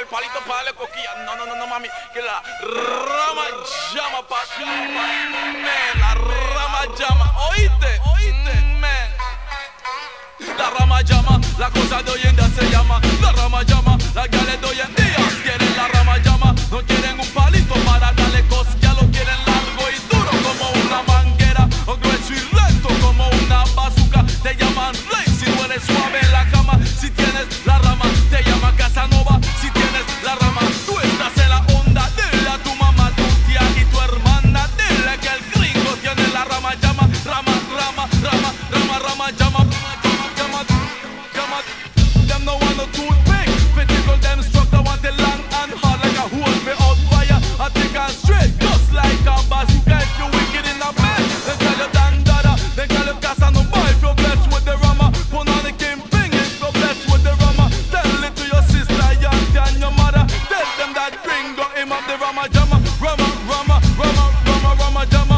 el palito para darle coquilla. No, no, no, no, mami. Que la rama llama pa' acá. Man, la rama llama. ¿Oíste? ¿Oíste? Man. La rama llama, la cosa de hoy en día se llama. La rama llama, la rama jama, rama, rama, rama, rama, rama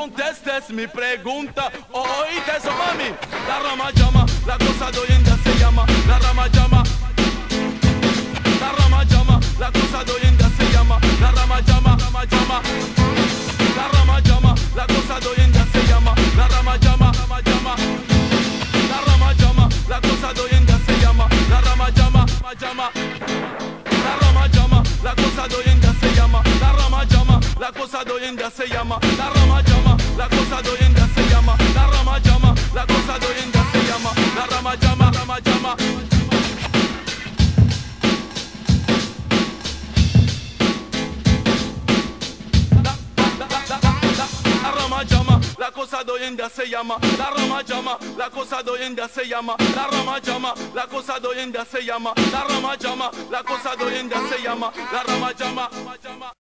contestes mi pregunta. ¿O oíste eso, mami? La rama llama, la cosa de hoy en se llama. La rama llama. La rama llama, la cosa de hoy en se llama. La rama llama, rama llama. La rama llama, la cosa de hoy en se llama. La rama llama, rama llama. Cosa de hoy se llama. La rama llama, la cosa de hoy en se llama. La rama llama, la cosa de hoy en se llama. La rama llama, rama llama. La, cosa de hoy se llama. La rama llama, la cosa de hoy en se llama. La rama llama, la cosa de hoy en se llama. La rama llama, la cosa de hoy se llama. La rama llama.